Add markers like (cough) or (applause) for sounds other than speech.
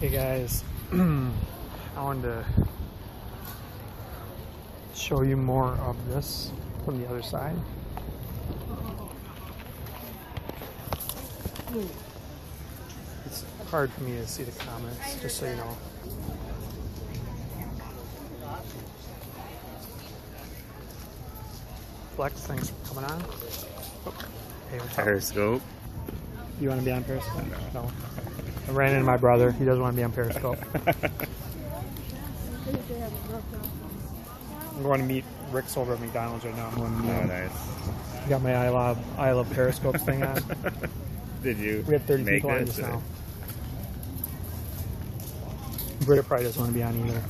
guys, (clears throat) I wanted to show you more of this from the other side. It's hard for me to see the comments, just so you know. Flex, thanks for coming on. Oh, Hey. Periscope. You want to be on Periscope? No. I ran into my brother. He doesn't want to be on Periscope. (laughs) I'm going to meet Rick's over at McDonald's right now. I'm going to meet Oh, nice. Got my I love I love Periscopes thing on. (laughs) Did you? We have 30 make people on just now. Britta probably doesn't want to be on either.